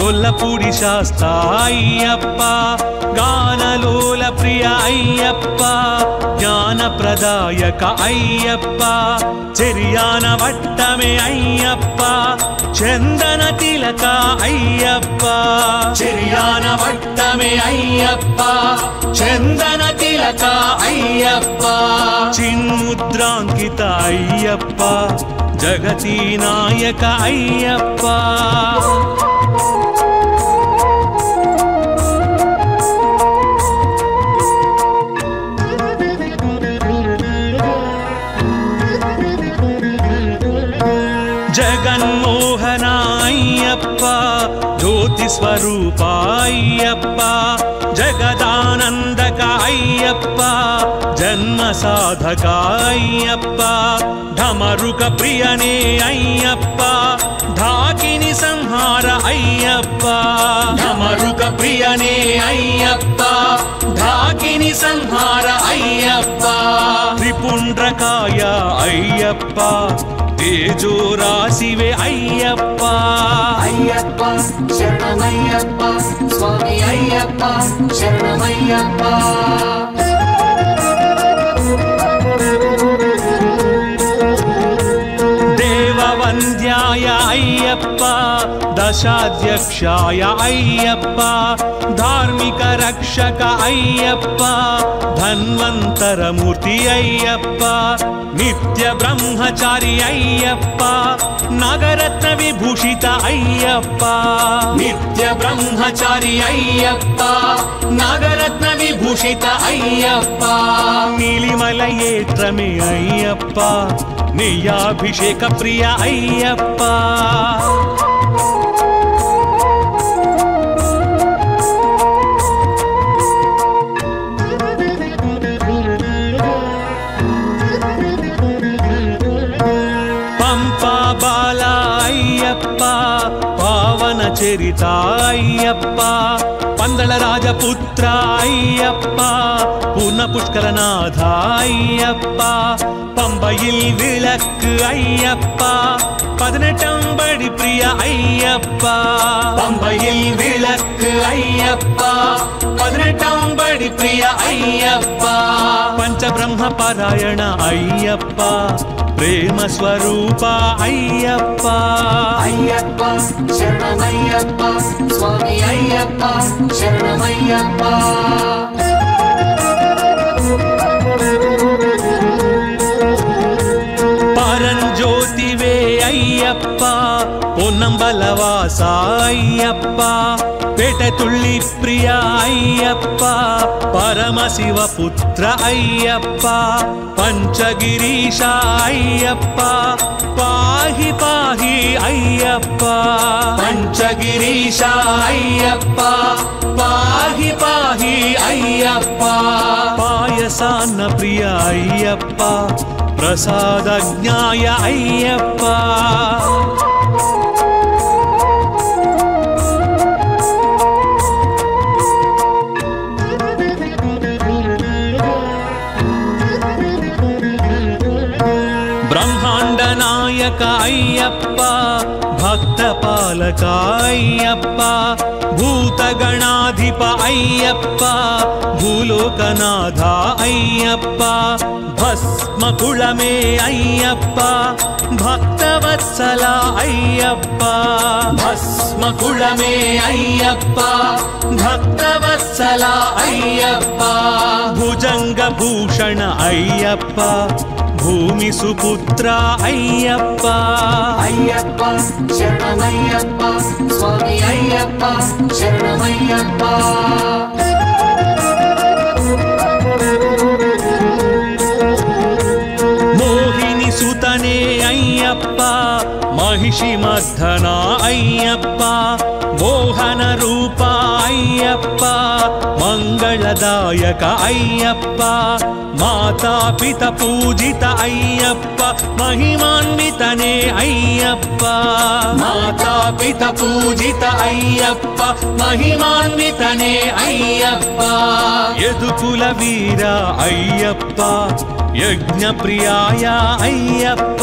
గొల్లపూడి శాస్త అయ్యప్ప గానలోల ప్రియ అయ్యప్ప జ్ఞానప్రదాయక అయ్యప్ప చెరియాన వట్టమే అయ్యప్ప చందన తిలక అయ్యప్ప. చెరియాన వట్టమే అయ్యప్ప. చందన తిలక అయ్యప్ప. చిన్ముద్రాంకిత అయ్యప్ప. జగతి నాయక అయ్యప్ప. స్వరూప అయ్యప్ప జగదానందక అయ్యప్ప జన్మ సాధక అయ్యప్ప ఢమరుక ప్రియనే అయ్యప్ప ధాకిని సంహార అయ్యప్ప ఢమరుక ప్రియనే అయ్యప్ప ధాకిని సంహార అయ్యప్ప త్రిపుండ్రకాయ అయ్యప్ప తేజో రాశివే అయ్యప్ప. అయ్యప్ప శరణమయ్యప్ప స్వామి అయ్యప్ప శరణమయ్యప్ప. దశాధ్యక్షాయ అయ్యప్ప ధార్మిక రక్షక అయ్యప్ప ధన్వంతరమూర్తి అయ్యప్ప నిత్య బ్రహ్మచారి అయ్యప్ప నగరత్న విభూషిత అయ్యప్ప నిత్య బ్రహ్మచారి అయ్యప్ప నగరత్న విభూషిత అయ్యప్ప నీలిమల ఏత్రమే అయ్యప్ప నియాభిషేక ప్రియ అయ్యప్ప. చరిత అయ్యప్ప పందళ రాజపుత్ర అయ్యప్ప పూర్ణ పుష్కరనాథ అయ్యప్ప பம்பையில் விளக்கு ஐயப்பா பதினெட்டாம் படி பிரிய ஐயப்பா பம்பையில் விளக்கு ஐயப்பா பதினெட்டாம் படி பிரிய ஐயப்பா ब्रह्म पारायण अय्य प्रेम स्वरूप अय्य अय्यप्पय्य परंज्योति वे अय्यप्पा। நம்பலவாசா ஐயப்பா பேட்ட துள்ளி பிரியா ஐயப்பா பரமசிவ புத்திர ஐயப்பா பஞ்சகிரீஷா ஐயப்பா பாஹி பாஹி ஐயப்பா பஞ்சகிரீஷா ஐயப்பா பாஹி பாஹி ஐயப்பா பாயசான பிரிய ஐயப்பா பிரசாத ஜாய ஐயப்பா తారక అయ్యప్ప భూతగణాధిప అయ్యప్ప భూలోకనాథ అయ్యప్ప భస్మకుళమే అయ్యప్ప భక్తవత్సల అయ్యప్ప భస్మకుళమే అయ్యప్ప భక్తవత్సల అయ్యప్ప భుజంగ భూషణ అయ్యప్ప భూమి సుపుత్ర అయ్యప్ప. అయ్యప్ప శరణమయ్యప్ప స్వామి అయ్యప్ప శరణమయ్యప్ప. మోహిని సుతనే అయ్యప్ప మహిషి మర్ధన అయ్యప్ప మోహన రూప అయ్యప్ప మంగళదాయక అయ్యప్ప. మాతా పిత పూజిత అయ్యప్ప మహిమాన్వితనే అయ్యప్ప. మాతా పిత పూజిత అయ్యప్ప మహిమాన్వితనే అయ్యప్ప. యదుకుల వీర అయ్యప్ప యజ్ఞ ప్రియాయ అయ్యప్ప.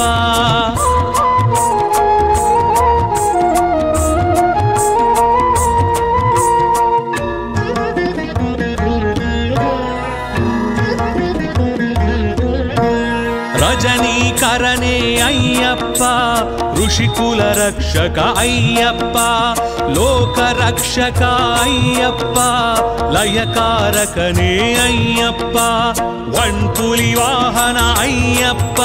ఋషికుల రక్షక అయ్యప్ప లోక రక్షక అయ్యప్ప లయకారకనే అయ్యప్ప వణ్పులి వాహన అయ్యప్ప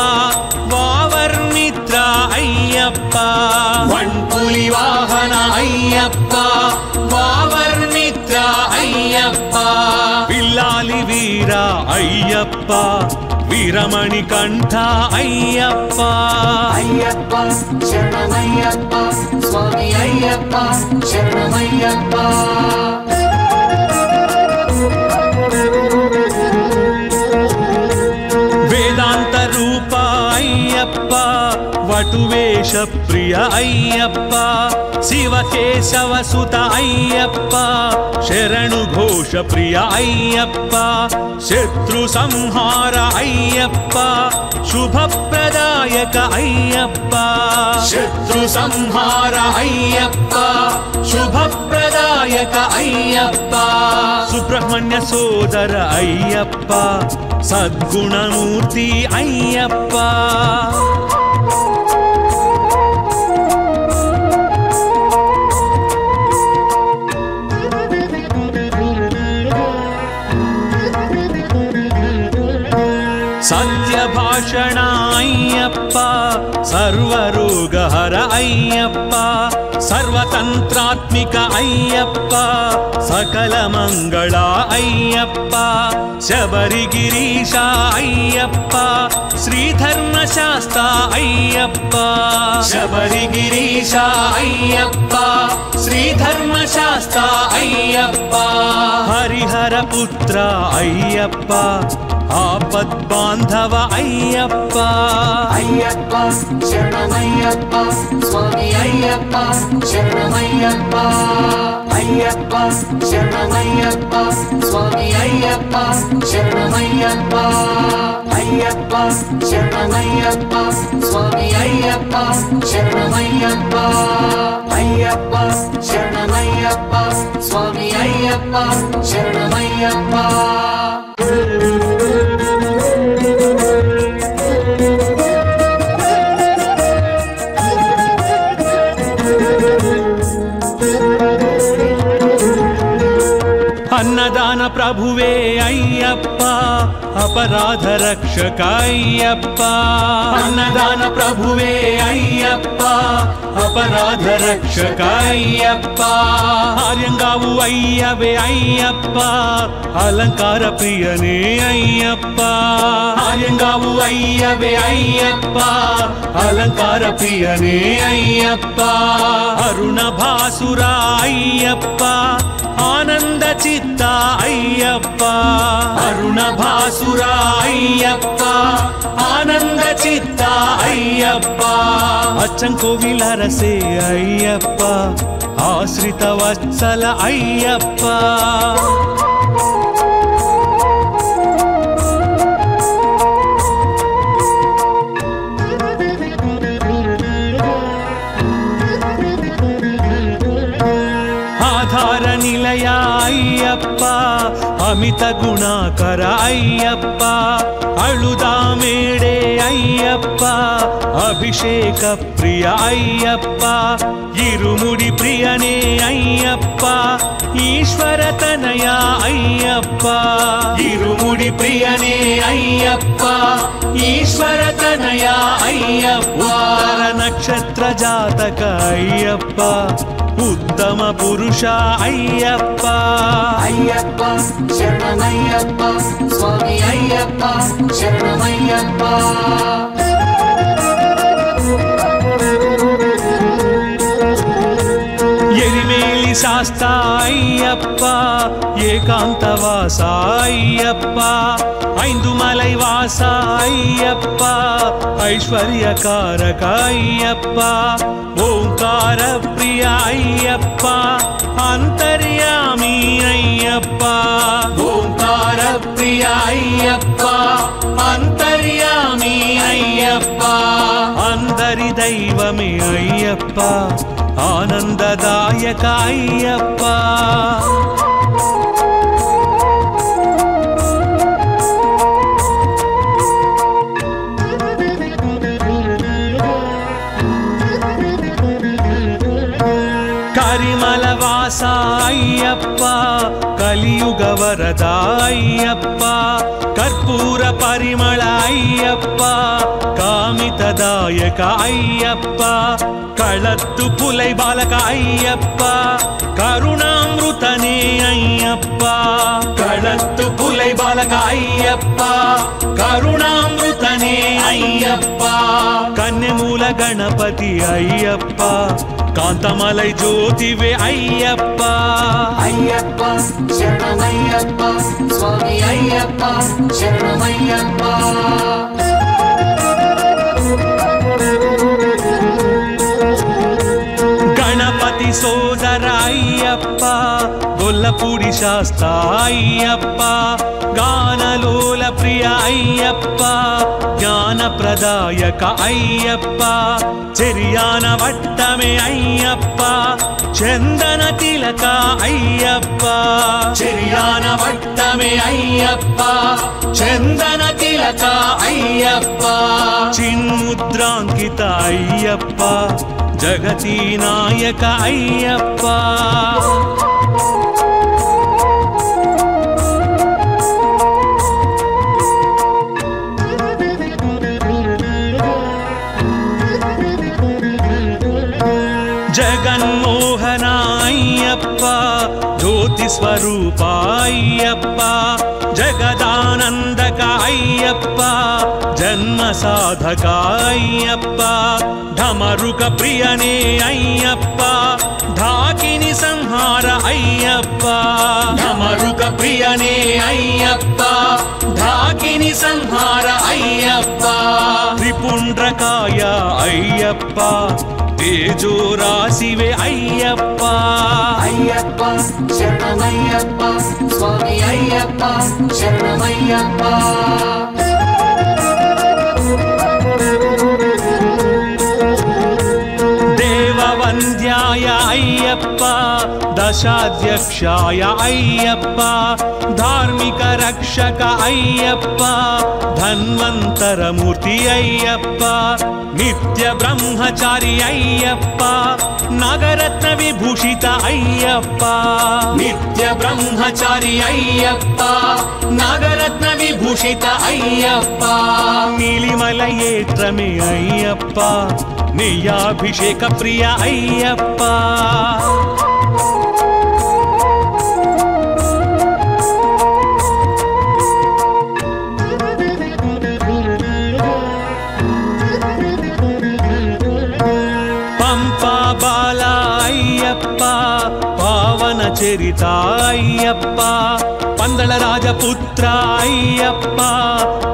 వావర్మిత్ర అయ్యప్ప. వణ్పులి వాహన అయ్యప్ప వావర్మిత్ర అయ్యప్ప. పిల్లాలి వీర అయ్యప్ప వీరమణి కంఠ అయ్యప్ప. అయ్యప్ప శరణమయ్యప్ప స్వామి అయ్యప్ప శరణమయ్యప్ప. ಕಾಟುವೇಷಪ್ರಿಯ ಅಯ್ಯಪ್ಪ ಶಿವಕೇಶವಸುತ ಅಯ್ಯಪ್ಪ ಶರಣು ಘೋಷ ಪ್ರಿಯ ಅಯ್ಯಪ್ಪ ಶತ್ರು ಸಂಹಾರ ಅಯ್ಯಪ್ಪ ಶುಭಪ್ರದಾಯಕ ಅಯ್ಯಪ್ಪ ಶತ್ರು ಸಂಹಾರ ಅಯ್ಯಪ್ಪ ಶುಭಪ್ರದಾಯಕ ಅಯ್ಯಪ್ಪ ಸುಬ್ರಹ್ಮಣ್ಯ ಸೋದರ ಅಯ್ಯಪ್ಪ ಸದ್ಗುಣಮೂರ್ತಿ ಅಯ್ಯಪ್ಪ सत्यभाषण अय्यप्प सर्वरोगहर अय्यप्प सर्वतन्त्रात्मिक अय्यप्प सकलमङ्गल अय्यप्प शबरिगिरीश अय्यप्प श्रीधर्मशास्त्र अय्यप्प शबरिगिरीश अय्यप्प श्रीधर्मशास्त्र हरिहर पुत्र अय्यप्प అయ్యప్ప హరిహర పుత్ర అయ్యప్ప ఆపద్బాంధవ అయ్యప్ప అయ్యప్ప శరణమయ్యప్ప స్వామి అయ్యప్ప శరణమయ్యప్ప అయ్యప్ప శరణమయ్యప్ప స్వామి అయ్యప్ప శరణమయ్యప్ప అయ్యప్ప శరణమయ్యప్ప స్వామి అయ్యప్ప శరణమయ్యప్ప అయ్యప్ప శరణమయ్యప్ప స్వామి అయ్యప్ప శరణమయ్యప్ప ಅಪರಾಧ ರಕ್ಷಕ ಅಯ್ಯಪ್ಪ ಅನ್ನದಾನ ಪ್ರಭುವೇ ಅಯ್ಯಪ್ಪ ಅಪರಾಧ ರಕ್ಷಕ ಅಯ್ಯಪ್ಪ ಆರ್ಯಂಗಾವು ಅಯ್ಯವೇ ಅಯ್ಯಪ್ಪ ಅಲಂಕಾರ ಪ್ರಿಯನೇ ಅಯ್ಯಪ್ಪ ಆರ್ಯಂಗಾವು ಅಯ್ಯವೇ ಅಯ್ಯಪ್ಪ ಅಲಂಕಾರ ಪ್ರಿಯನೇ ಅಯ್ಯಪ್ಪ ಅರುಣ ಭಾಸುರ ಅಯ್ಯಪ್ಪ చిత్త అయ్యప్ప. అరుణ భాసుర అయ్యప్ప. ఆనంద చిత్త అయ్యప్ప. అచ్చంకోవిలరసే అయ్యప్ప. ఆశ్రిత వత్సల అయ్యప్ప. అయ్యప్ప అమిత గుణాకర అయ్యప్ప అళుదామేడే అయ్యప్ప అభిషేక ప్రియ అయ్యప్ప ఇరుముడి ప్రియనే అయ్యప్ప ఈశ్వర తనయ అయ్యప్ప ఇరుముడి ప్రియనే అయ్యప్ప ఈశ్వర తనయ అయ్యప్ప నక్షత్ర జాతక అయ్యప్ప. ఉత్తమ పురుష అయ్యప్ప. అయ్యప్ప శరణమయ్యప్ప స్వామి అయ్యప్ప శరణమయ్యప్ప. சாஸ்தாயப்பா ஏகாந்தவாசாயப்பா ஐந்து மலை வாசாயப்பா ஐஸ்வர்யகாரகாயப்பா ஓங்கார பிரியாயப்பா அந்தர்யாமி ஐயப்பா ஓங்கார பிரியாயப்பா அந்தர்யாமி ஐயப்பா அந்தரி தெய்வமே ஐயப்பா అయ్యప్ప అంతర్యామి అయ్యప్ప అందరి దైవమే అయ్యప్ప ఆనందదాయక అయ్యప్ప కరిమల వాస అయ్యప్ప కలియుగ వరద అయ్యప్ప కర్పూర పరిమళ களத்து புலை பாலக ஐயப்பா கருணாமிருதனே ஐயப்பா. களத்து புலை பாலக ஐயப்பா கருணாமிருதனே ஐயப்பா. கன்னிமூல கணபதி ஐயப்பா காந்தமலை ஜோதிவே ஐயப்பா. ஐயப்பா சரணம் ஐயப்பா சுவாமி ஐயப்பா சரணம் ஐயப்பா గొల్లపూడి శాస్త అయ్యప్ప గానలోల ప్రియ అయ్యప్ప జ్ఞాన ప్రదాయక అయ్యప్ప చెరియాన వట్టమే అయ్యప్ప చందన తిలక అయ్యప్ప చెరియాన వట్టమే అయ్యప్ప చందన తిలక అయ్యప్ప చిన్ముద్రాంకిత అయ్యప్ప జగతీ నాయక అయ్యప్ప. जगन्मोहनाय अप्पा जगदानन्द అయ్యప్ప జన్మ సాధక అయ్యప్ప ఢమరుక ప్రియనే అయ్యప్ప ధాకిని సంహార అయ్యప్ప ఢమరుక ప్రియనే అయ్యప్ప ధాకిని సంహార అయ్యప్ప త్రిపుండ్రకాయ అయ్యప్ప తేజో రాశివే అయ్యప్ప. అయ్యప్ప శరణమయ్యప్ప స్వామి అయ్యప్ప देववन्द्याय अय्यप्पा दशाध्यक्षाय अय्यप्पा धार्मिक रक्षक अय्यप्पा धन्वन्तरमु ధన్వంతరమూర్తి అయ్యప్ప నిత్య బ్రహ్మచారి అయ్యప్ప నగరత్న విభూషిత అయ్యప్ప. నిత్య బ్రహ్మచారి అయ్యప్ప నగరత్న విభూషిత అయ్యప్ప. నీలిమల ఏత్రమే అయ్యప్ప నెయ్యాభిషేక ప్రియ అయ్యప్ప. ಶ್ರೀತಾಯ್ಯಪ್ಪ ಪಂದಳ ರಾಜಪುತ್ರಾಯ್ಯಪ್ಪ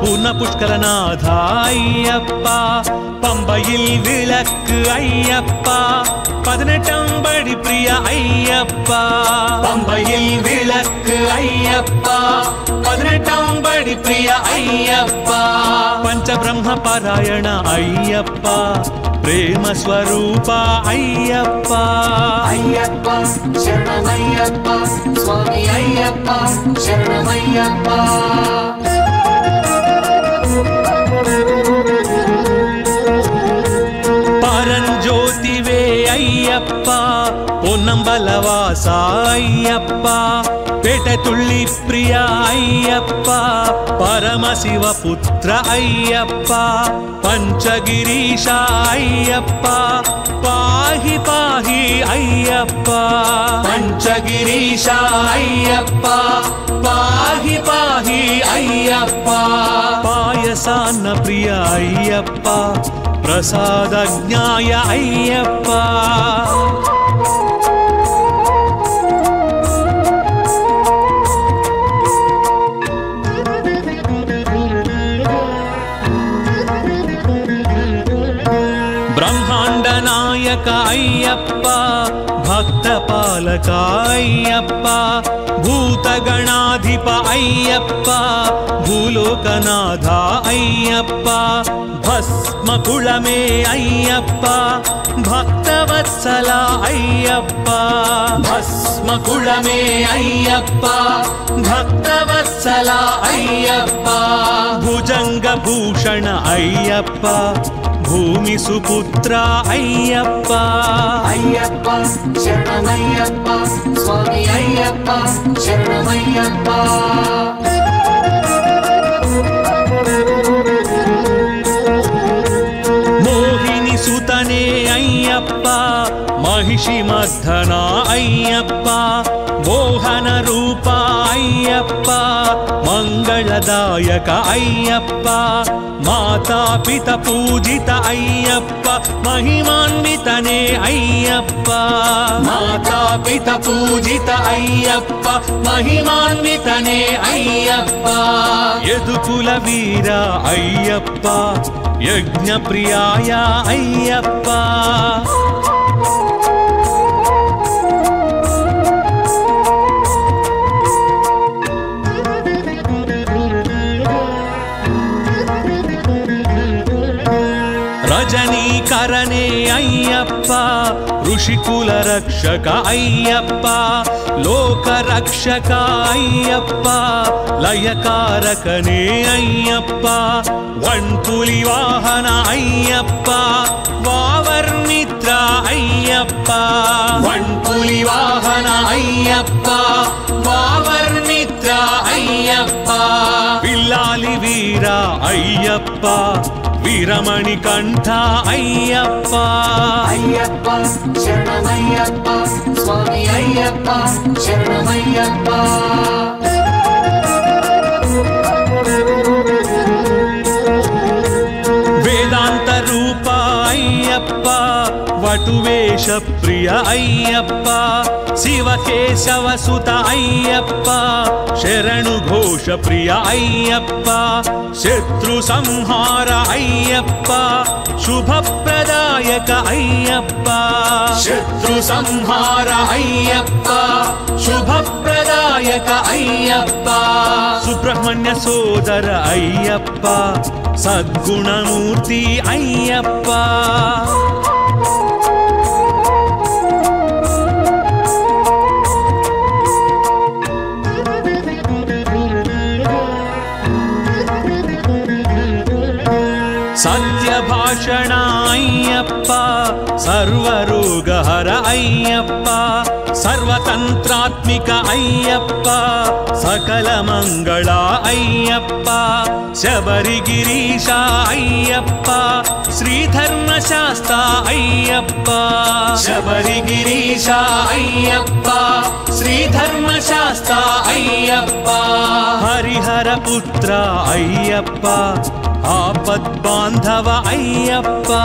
ಪೂರ್ಣ புஷ்கரநாதாய்யப்ப பம்பையில் விளக்கு ஐயப்பா பதினெட்டாம் படி பிரிய ஐயப்பா. பம்பையில் விளக்கு ஐயப்பா பதினெட்டாம் படி பிரிய ஐயப்பா. பஞ்சபிரம்ம பாராயண ஐயப்பா ప్రేమ స్వరూప అయ్యప్ప అయ్యప్ప శరణమయ్యప్ప స్వామి అయ్యప్ప శరణమయ్యప్ప పరంజ్యోతివే అయ్యప్ప పొన్నంబలవాస అయ్యప్ప పెటతుళ్ళి ప్రియ అయ్యప్ప పరమశివ పుత్ర అయ్యప్ప పంచగిరీశ అయ్యప్ప పాహి పాహి అయ్యప్ప పంచగిరీశ అయ్యప్ప పాహి పాహి అయ్యప్ప పాయసాన్న ప్రియ అయ్యప్ప ప్రసాదజ్ఞాయ అయ్యప్ప భక్త పాలక అయ్యప్ప భూతగణాధిప అయ్యప్ప భూలోకనాథ అయ్యప్ప భస్మకుళమే అయ్యప్ప భక్తవత్సల అయ్యప్ప భస్మకుళమే అయ్యప్ప భక్తవత్సల అయ్యప్ప భుజంగ భూషణ అయ్యప్ప భూమి సుపుత్ర అయ్యప్ప. అయ్యప్ప శరణమయ్యప్ప స్వామి అయ్యప్ప శరణమయ్యప్ప. మోహిని సుతనే అయ్యప్ప మహిషి మర్ధన అయ్యప్ప మోహన రూప అయ్యప్ప. మంగళదాయక అయ్యప్ప మాతాపిత పూజిత అయ్యప్ప మహిమాన్వితనే అయ్యప్ప. మాతాపిత పూజిత అయ్యప్ప మహిమాన్వితనే అయ్యప్ప. ఎదుకుల వీర అయ్యప్ప యజ్ఞప్రియాయ అయ్యప్ప. అయ్యప్ప ఋషికుల రక్షక అయ్యప్ప లోక రక్షక అయ్యప్ప లయకారకనే అయ్యప్ప వంతులి వాహన అయ్యప్ప వావర్మిత్ర అయ్యప్ప. వంతులి వాహన అయ్యప్ప వావర్మిత్ర అయ్యప్ప. పిల్లాలి వీర అయ్యప్ప వీరమణి కంఠ అయ్యప్ప. అయ్యప్ప శరణమయ్యప్ప స్వామి అయ్యప్ప శరణమయ్యప్ప. వేదాంత రూప అయ్యప్ప వటువేష ప్రియ అయ్యప్ప శివకేశవ సుత అయ్యప్ప శరణు ఘోష ప్రియ అయ్యప్ప. शत्रु अय्यप्पा शत्रुसंहार अय्यप्पा शुभप्रदायक अय्यप्पा शत्रुसंहार अय्यप्पा शुभप्रदायक अय्य सुब्रह्मण्य सोदर अय्य सद्गुणमूर्ति अय्यप्पा సర్వరోగహర అయ్యప్ప సర్వతంత్రాత్మిక అయ్యప్ప సకల మంగళ అయ్యప్ప శబరిగిరీశ అయ్యప్ప శ్రీధర్మశాస్త అయ్యప్ప. శబరిగిరీశ అయ్యప్ప శ్రీధర్మశాస్త అయ్యప్ప. హరిహర పుత్ర అయ్యప్ప ஆபத் பாந்தவ ஐயப்பா.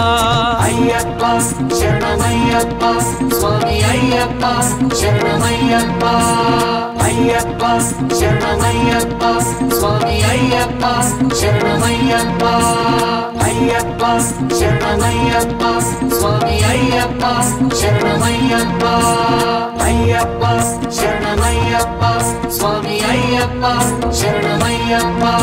ஐயப்பா சரணமையப்பா சுவாமி ஐயப்பா சரணமையப்பா. ஐயப்பா சரணமையப்பா சுவாமி ஐயப்பா சரணமையப்பா. ஐயப்பா சரணமையப்பா சுவாமி ஐயப்பா சரணமையப்பா. ஐயப்பா சரணமையப்பா சுவாமி ஐயப்பா சரணமையப்பா.